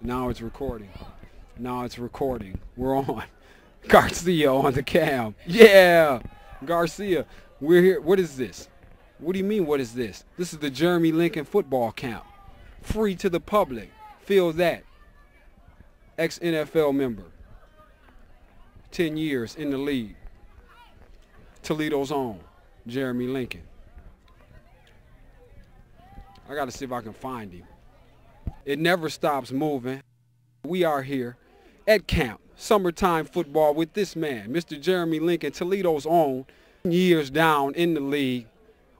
Now it's recording. Now it's recording. We're on. Garcia on the cam. Yeah, Garcia. We're here. What is this? What do you mean, what is this? This is the Jeremy Lincoln football camp. Free to the public. Feel that. Ex-NFL member. 10 years in the league. Toledo's own, Jeremy Lincoln. I got to see if I can find him. It never stops moving. We are here at camp, summertime football with this man, Mr. Jeremy Lincoln, Toledo's own, years down in the league,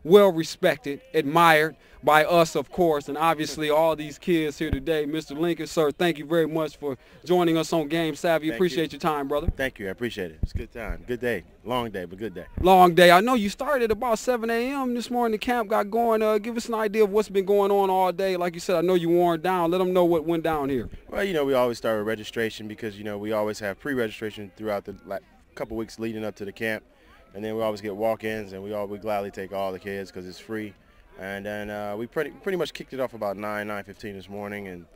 well respected, admired by us, of course, and obviously all these kids here today. Mr. Lincoln, sir, thank you very much for joining us on Game Savvy. Thank appreciate you. your time, brother. Thank you. I appreciate it. It's a good time. Good day. Long day, but good day. Long day. I know you started about 7 a.m. this morning. The camp got going. Uh, give us an idea of what's been going on all day. Like you said, I know you worn down. Let them know what went down here. Well, you know, we always start with registration because, you know, we always have pre-registration throughout the like, couple weeks leading up to the camp. And then we always get walk-ins, and we all we gladly take all the kids because it's free. And then uh, we pretty pretty much kicked it off about 9, 9.15 this morning, and,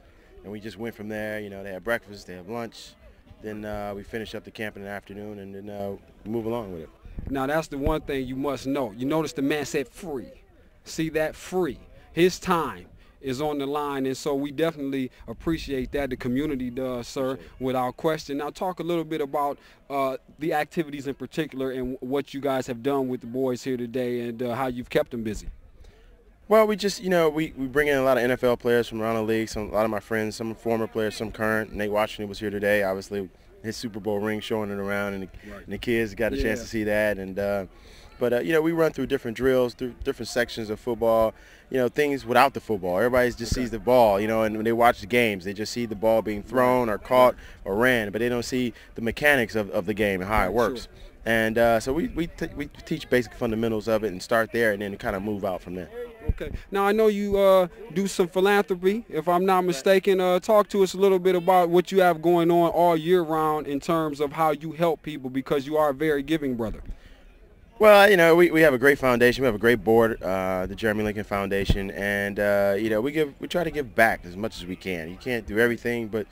and we just went from there. You know, they had breakfast, they have lunch. Then uh, we finish up the camp in the afternoon, and then uh, move along with it. Now that's the one thing you must know. You notice the man said free. See that free. His time is on the line, and so we definitely appreciate that. The community does, sir, without question. Now talk a little bit about uh, the activities in particular and what you guys have done with the boys here today, and uh, how you've kept them busy. Well, we just, you know, we, we bring in a lot of NFL players from around the league. Some, a lot of my friends, some former players, some current. Nate Washington was here today. Obviously, his Super Bowl ring showing it around, and the, Right. and the kids got a chance to see that. And uh, but uh, you know, we run through different drills, through different sections of football. You know, things without the football. Everybody just sees the ball. You know, and when they watch the games, they just see the ball being thrown or caught or ran, but they don't see the mechanics of, of the game and how it works. sure. And uh, so we we, we teach basic fundamentals of it and start there, and then kind of move out from there. Okay. Now I know you uh, do some philanthropy, if I'm not mistaken. Uh, talk to us a little bit about what you have going on all year round in terms of how you help people because you are a very giving brother. Well, you know, we, we have a great foundation. We have a great board, uh, the Jeremy Lincoln Foundation, and uh, you know, we give we try to give back as much as we can. You can't do everything, but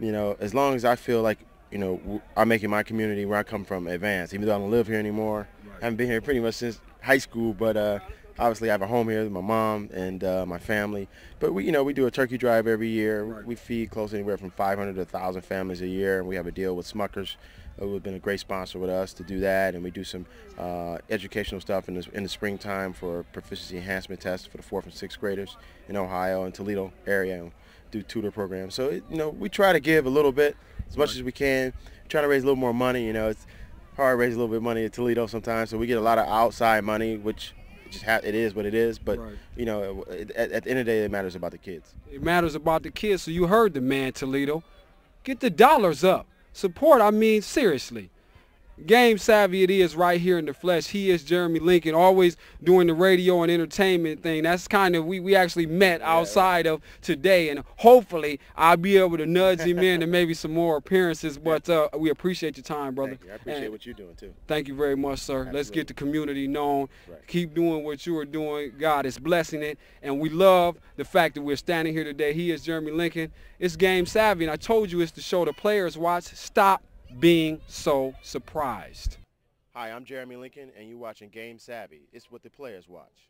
you know, as long as I feel like you know I'm making my community where I come from advance, even though I don't live here anymore. I haven't been here pretty much since high school, but uh, obviously I have a home here with my mom and uh, my family. But we, you know, we do a turkey drive every year. Right. We feed close anywhere from 500 to 1,000 families a year, and we have a deal with Smuckers who have been a great sponsor with us to do that, and we do some uh, educational stuff in the, in the springtime for proficiency enhancement tests for the fourth and sixth graders in Ohio and Toledo area, and do tutor programs. So it, you know, we try to give a little bit as much as we can. Trying to raise a little more money. You know, it's hard to raise a little bit of money in Toledo sometimes, so we get a lot of outside money, which just ha- it is what it is. But Right. you know, it, at, at the end of the day, it matters about the kids. It matters about the kids. So you heard the man, Toledo. Get the dollars up. Support, I mean, seriously. Game savvy it is right here in the flesh. He is Jeremy Lincoln, always doing the radio and entertainment thing. That's kind of, we, we actually met outside of today, and hopefully I'll be able to nudge him in to maybe some more appearances. But uh, we appreciate your time, brother. Thank you. I appreciate And- what you're doing too. Thank you very much, sir. Let's get the community known. Right. Keep doing what you are doing. God is blessing it. And we love the fact that we're standing here today. He is Jeremy Lincoln. It's game savvy. And I told you it's the show the players watch. Stop being so surprised. Hi, I'm Jeremy Lincoln, and you're watching Game Savvy. It's what the players watch.